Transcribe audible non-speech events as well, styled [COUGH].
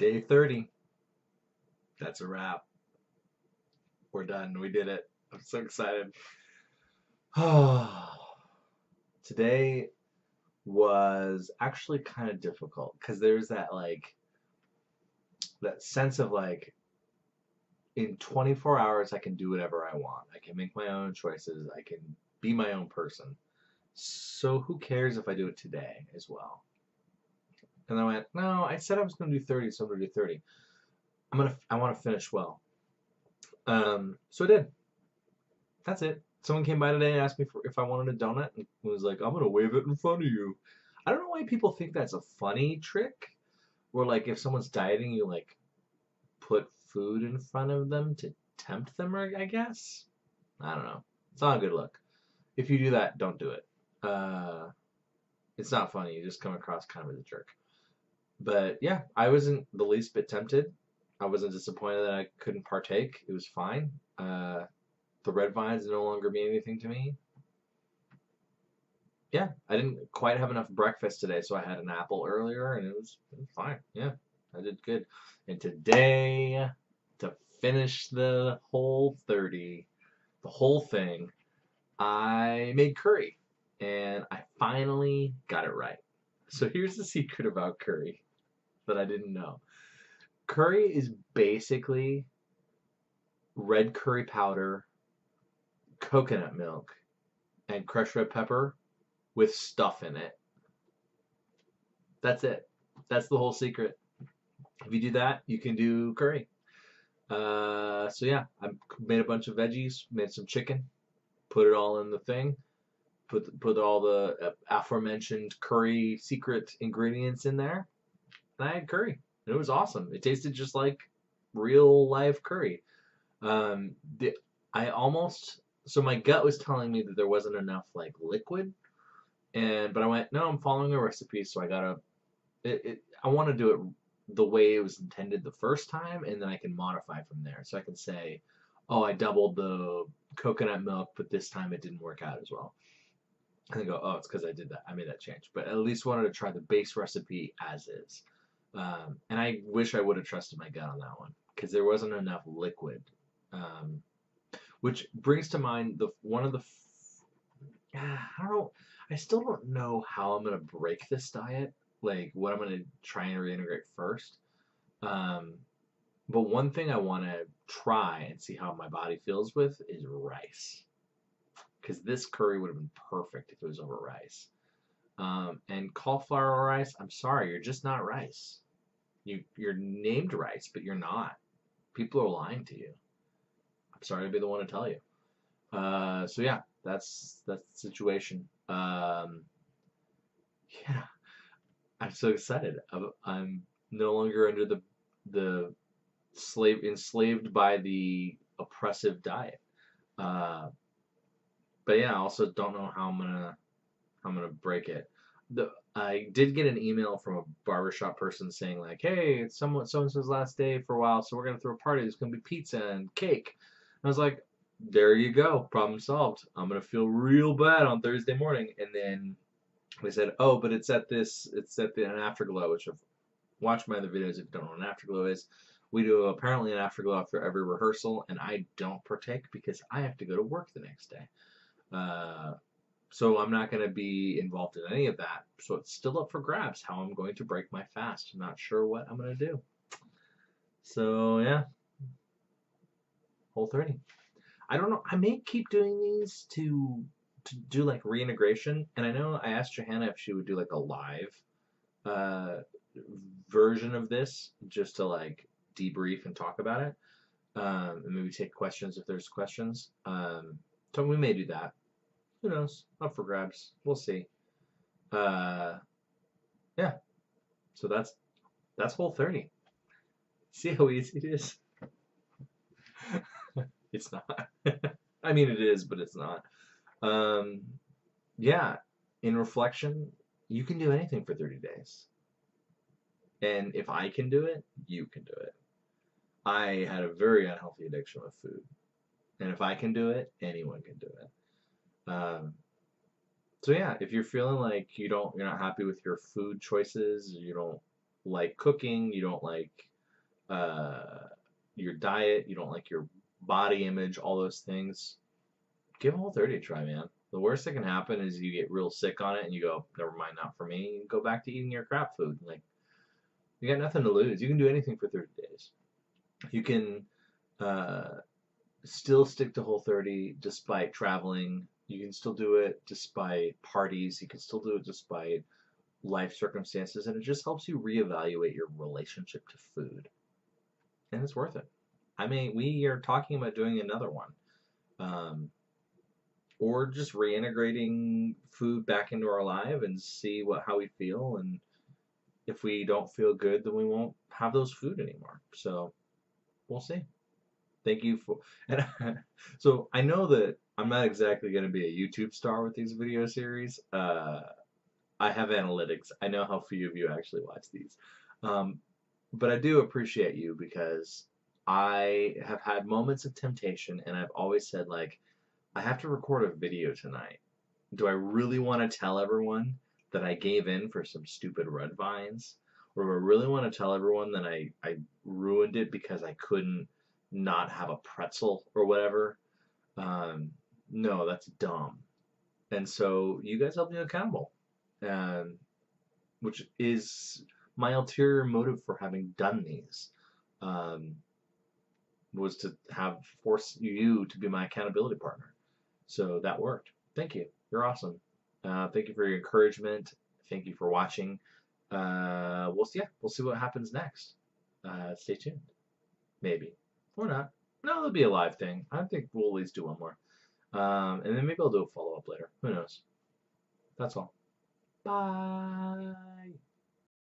Day 30. That's a wrap. We're done. We did it. I'm so excited. [SIGHS] Today was actually kind of difficult because there's that like that sense of like in 24 hours I can do whatever I want. I can make my own choices. I can be my own person. So who cares if I do it today as well? And I went, no, I said I was going to do 30, so I'm going to do 30. I'm gonna, I want to finish well. Um, so I did. That's it. Someone came by today and asked me for, if I wanted a donut, and was like, I'm gonna wave it in front of you. I don't know why people think that's a funny trick, where like if someone's dieting, you like put food in front of them to tempt them, or I guess. I don't know. It's not a good look. If you do that, don't do it. Uh, it's not funny. You just come across kind of as a jerk. But yeah, I wasn't the least bit tempted. I wasn't disappointed that I couldn't partake. It was fine. Uh, the red vines no longer mean anything to me. Yeah, I didn't quite have enough breakfast today, so I had an apple earlier, and it was, it was fine. Yeah, I did good. And today, to finish the whole 30, the whole thing, I made curry, and I finally got it right. So here's the secret about curry that I didn't know. Curry is basically red curry powder, coconut milk, and crushed red pepper with stuff in it. That's it. That's the whole secret. If you do that, you can do curry. Uh, so yeah, I made a bunch of veggies, made some chicken, put it all in the thing, put put all the uh, aforementioned curry secret ingredients in there, and I had curry. And it was awesome. It tasted just like real live curry. Um, the, I almost so my gut was telling me that there wasn't enough like liquid, and but I went no, I'm following a recipe, so I gotta. It, it I want to do it the way it was intended the first time, and then I can modify from there. So I can say, oh, I doubled the coconut milk, but this time it didn't work out as well. And I go, oh, it's because I did that. I made that change. But at least wanted to try the base recipe as is. Um, and I wish I would have trusted my gut on that one because there wasn't enough liquid. Um, which brings to mind the one of the I don't. I still don't know how I'm gonna break this diet. Like what I'm gonna try and reintegrate first. Um, but one thing I want to try and see how my body feels with is rice. Because this curry would have been perfect if it was over rice. Um, and cauliflower rice, I'm sorry, you're just not rice. You you're named rice, but you're not. People are lying to you. I'm sorry to be the one to tell you. Uh, so yeah, that's that's the situation. Um, yeah, [LAUGHS] I'm so excited. I'm, I'm no longer under the the slave enslaved by the oppressive diet. Uh, but yeah, I also don't know how I'm gonna how I'm gonna break it the I did get an email from a barbershop person saying like, "Hey, it's someone so and so's last day for a while, so we're gonna throw a party. There's gonna be pizza and cake." And I was like, "There you go, problem solved. I'm gonna feel real bad on Thursday morning." And then we said, "Oh, but it's at this, it's at the an afterglow." Which I've watched my other videos if you don't know what an afterglow is. We do apparently an afterglow after every rehearsal, and I don't partake because I have to go to work the next day. Uh, so I'm not going to be involved in any of that. So it's still up for grabs how I'm going to break my fast. I'm not sure what I'm going to do. So yeah, whole 30. I don't know. I may keep doing these to to do like reintegration. And I know I asked Johanna if she would do like a live uh, version of this just to like debrief and talk about it. Um, and maybe take questions if there's questions. Um, so we may do that who knows? Up for grabs. We'll see. Uh, yeah. So that's that's whole 30. See how easy it is? [LAUGHS] it's not. [LAUGHS] I mean, it is, but it's not. Um, yeah. In reflection, you can do anything for 30 days. And if I can do it, you can do it. I had a very unhealthy addiction with food. And if I can do it, anyone can do it. Um, so yeah, if you're feeling like you don't, you're not happy with your food choices, you don't like cooking, you don't like uh, your diet, you don't like your body image, all those things, give Whole 30 a try, man. The worst that can happen is you get real sick on it and you go, never mind, not for me. Go back to eating your crap food. Like, you got nothing to lose. You can do anything for 30 days. You can uh, still stick to Whole 30 despite traveling. You can still do it despite parties. You can still do it despite life circumstances. And it just helps you reevaluate your relationship to food. And it's worth it. I mean, we are talking about doing another one. Um, or just reintegrating food back into our life and see what how we feel and if we don't feel good then we won't have those food anymore so we'll see thank you for [LAUGHS] and so i know that i'm not exactly going to be a youtube star with these video series uh, i have analytics i know how few of you actually watch these um, but i do appreciate you because i have had moments of temptation and i've always said like I have to record a video tonight. Do I really want to tell everyone that I gave in for some stupid red vines? Or do I really want to tell everyone that I, I ruined it because I couldn't not have a pretzel or whatever? Um, no, that's dumb. And so you guys help me accountable. Um, which is my ulterior motive for having done these. Um, was to have force you to be my accountability partner. So that worked. Thank you. You're awesome. Uh, thank you for your encouragement. Thank you for watching. Uh, we'll see. Yeah, we'll see what happens next. Uh, stay tuned. Maybe or not. No, it'll be a live thing. I think we'll at least do one more. Um, and then maybe I'll do a follow up later. Who knows? That's all. Bye.